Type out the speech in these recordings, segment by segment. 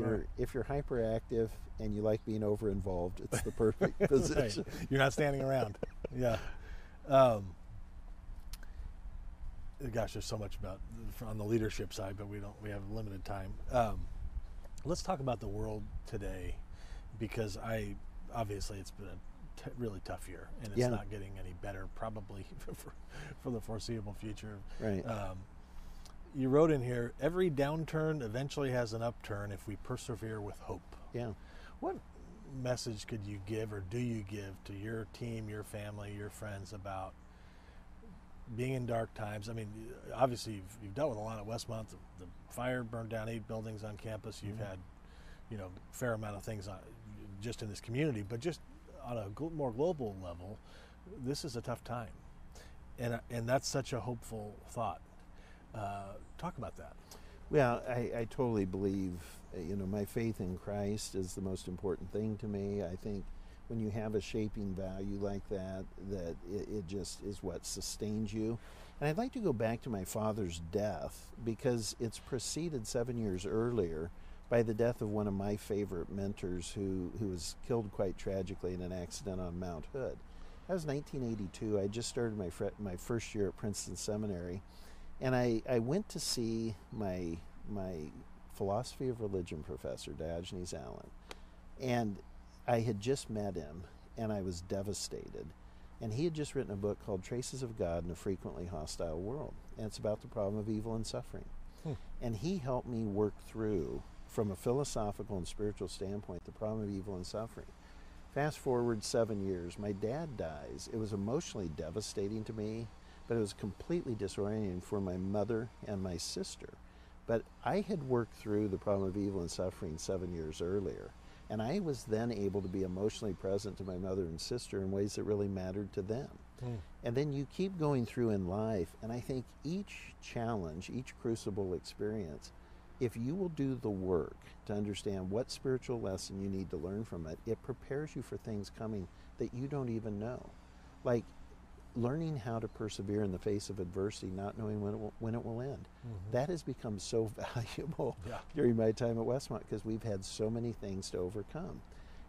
you're Right. if you're hyperactive and you like being over involved, it's the perfect position. Right. You're not standing around. Yeah. Um, gosh, there's so much about on the leadership side, but we don't. We have limited time. Um, let's talk about the world today, because I obviously it's been a t- really tough year, and it's Yeah. not getting any better probably for, for the foreseeable future. Right. Um, you wrote in here, every downturn eventually has an upturn if we persevere with hope. yeah. What message could you give or do you give to your team, your family, your friends about being in dark times? I mean, obviously you've, you've dealt with a lot at Westmont. The, the fire burned down eight buildings on campus. You've mm-hmm. had, you know, a fair amount of things on, just in this community, but just on a gl- more global level, this is a tough time, and and that's such a hopeful thought. Uh, talk about that. Well, I, I totally believe, uh, you know, my faith in Christ is the most important thing to me. I think when you have a shaping value like that, that it, it just is what sustains you. And I'd like to go back to my father's death because it's preceded seven years earlier by the death of one of my favorite mentors who, who was killed quite tragically in an accident on Mount Hood. That was 1982. I just started my, fre- my first year at Princeton Seminary and I, I went to see my my philosophy of religion professor Diogenes Allen, and I had just met him, and I was devastated. And he had just written a book called Traces of God in a Frequently Hostile World, and it's about the problem of evil and suffering. Hmm. And he helped me work through, from a philosophical and spiritual standpoint, the problem of evil and suffering. Fast forward seven years, my dad dies. It was emotionally devastating to me but it was completely disorienting for my mother and my sister. But I had worked through the problem of evil and suffering seven years earlier, and I was then able to be emotionally present to my mother and sister in ways that really mattered to them. Hmm. And then you keep going through in life, and I think each challenge, each crucible experience, if you will do the work to understand what spiritual lesson you need to learn from it, it prepares you for things coming that you don't even know. Like learning how to persevere in the face of adversity, not knowing when it will, when it will end. Mm-hmm. That has become so valuable Yeah. during my time at Westmont because we've had so many things to overcome.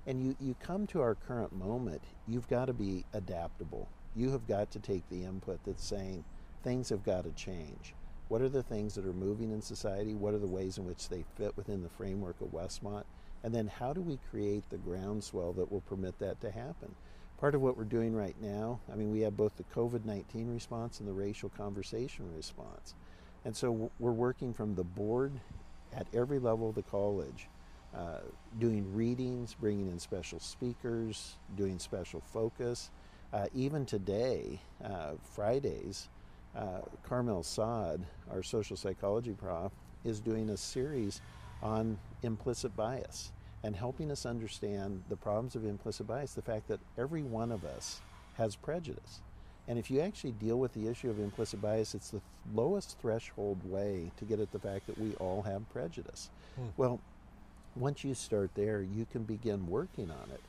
And you, you come to our current moment, you've got to be adaptable. You have got to take the input that's saying things have got to change. What are the things that are moving in society? What are the ways in which they fit within the framework of Westmont? And then how do we create the groundswell that will permit that to happen? Part of what we're doing right now, I mean, we have both the COVID 19 response and the racial conversation response. And so we're working from the board at every level of the college, uh, doing readings, bringing in special speakers, doing special focus. Uh, even today, uh, Fridays, uh, Carmel Saad, our social psychology prof, is doing a series on implicit bias and helping us understand the problems of implicit bias, the fact that every one of us has prejudice. And if you actually deal with the issue of implicit bias, it's the lowest threshold way to get at the fact that we all have prejudice. Hmm. Well, once you start there, you can begin working on it.